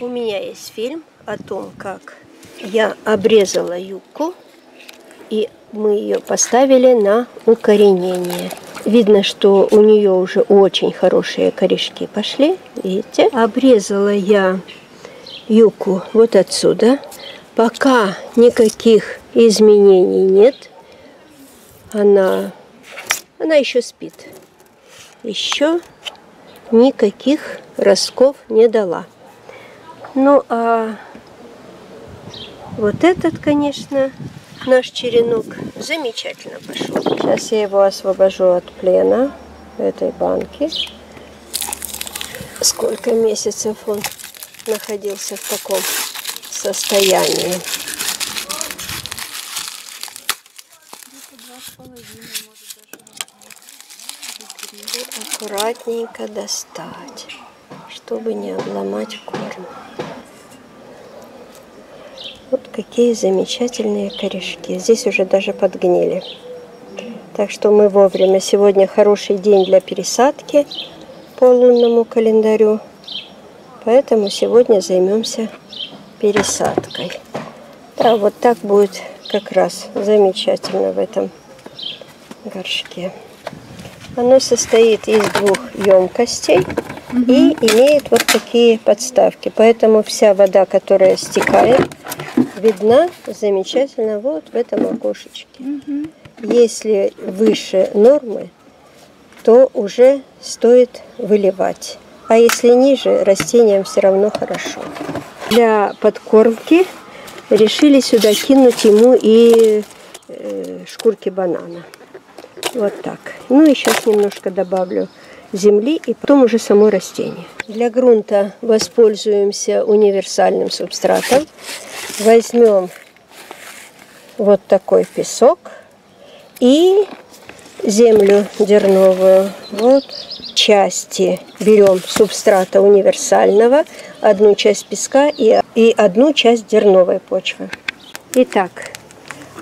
У меня есть фильм о том, как я обрезала юбку, и мы ее поставили на укоренение. Видно, что у нее уже очень хорошие корешки пошли, видите? Обрезала я юбку вот отсюда. Пока никаких изменений нет. Она, она еще спит. Еще никаких ростков не дала. Ну а вот этот, конечно, наш черенок замечательно пошел. Сейчас я его освобожу от плена этой банке. Сколько месяцев он находился в таком состоянии. аккуратненько достать, чтобы не обломать корм. Вот какие замечательные корешки. Здесь уже даже подгнили. Так что мы вовремя. Сегодня хороший день для пересадки по лунному календарю. Поэтому сегодня займемся пересадкой. Да, вот так будет как раз замечательно в этом горшке. Оно состоит из двух емкостей угу. и имеет вот такие подставки. Поэтому вся вода, которая стекает, видна замечательно вот в этом окошечке. Угу. Если выше нормы, то уже стоит выливать. А если ниже, растениям все равно хорошо. Для подкормки решили сюда кинуть ему и э, шкурки банана. Вот так. Ну и сейчас немножко добавлю земли и потом уже само растение. Для грунта воспользуемся универсальным субстратом. Возьмем вот такой песок и землю дерновую. Вот части берем субстрата универсального, одну часть песка и, и одну часть дерновой почвы. Итак,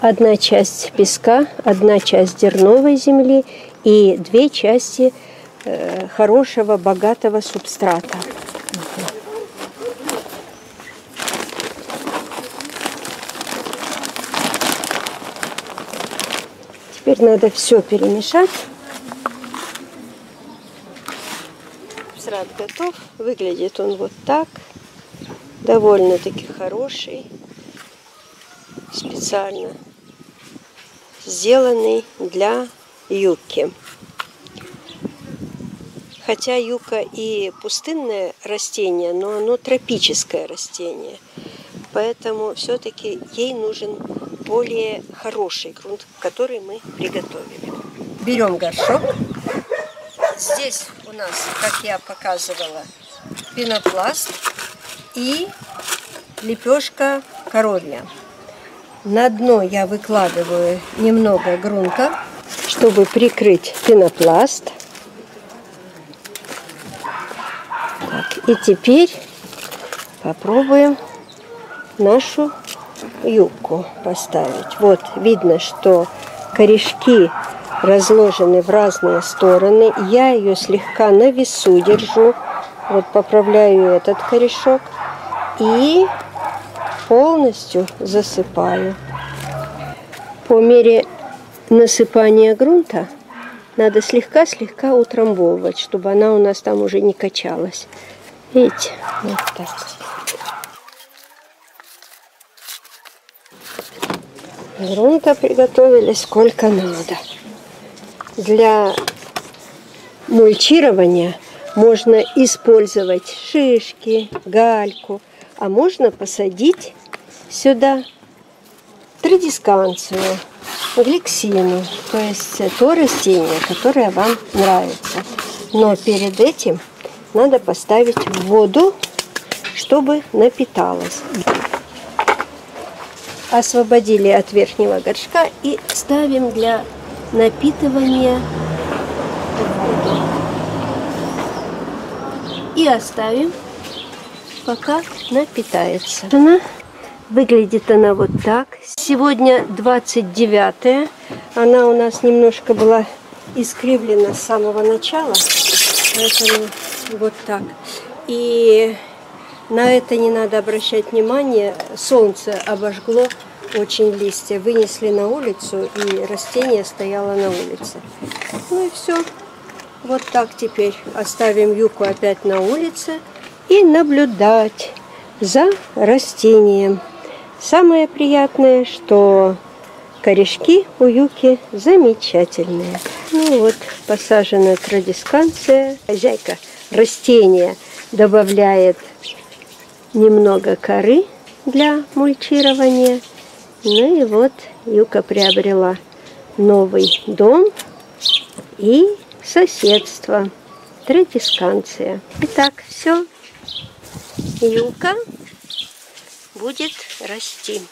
одна часть песка, одна часть дерновой земли и две части э, хорошего, богатого субстрата. Теперь надо все перемешать. Срад готов. Выглядит он вот так. Довольно-таки хороший. Специально сделанный для юбки. Хотя юка и пустынное растение, но оно тропическое растение. Поэтому все-таки ей нужен более хороший грунт, который мы приготовили. Берем горшок. Здесь у нас, как я показывала, пенопласт и лепешка коровья. На дно я выкладываю немного грунта, чтобы прикрыть пенопласт. Так, и теперь попробуем нашу юбку поставить. Вот видно, что корешки разложены в разные стороны. Я ее слегка на весу держу. Вот поправляю этот корешок. И полностью засыпаю. По мере насыпания грунта надо слегка-слегка утрамбовывать, чтобы она у нас там уже не качалась. Видите, вот так. Грунта приготовили сколько надо. Для мульчирования можно использовать шишки, гальку, а можно посадить сюда традисканцию, гликсину, то есть то растение, которое вам нравится. Но перед этим надо поставить воду, чтобы напиталось. Освободили от верхнего горшка и ставим для напитывания. И оставим, пока напитается. Она Выглядит она вот так. Сегодня 29 Она у нас немножко была искривлена с самого начала. Поэтому вот так. И На это не надо обращать внимание. Солнце обожгло очень листья. Вынесли на улицу, и растение стояло на улице. Ну и все. Вот так теперь оставим юку опять на улице и наблюдать за растением. Самое приятное, что корешки у юки замечательные. Ну вот, посаженная традисканция. Хозяйка растения добавляет немного коры для мульчирования. Ну и вот Юка приобрела новый дом и соседство. Третисканция. Итак, все. Юка будет расти.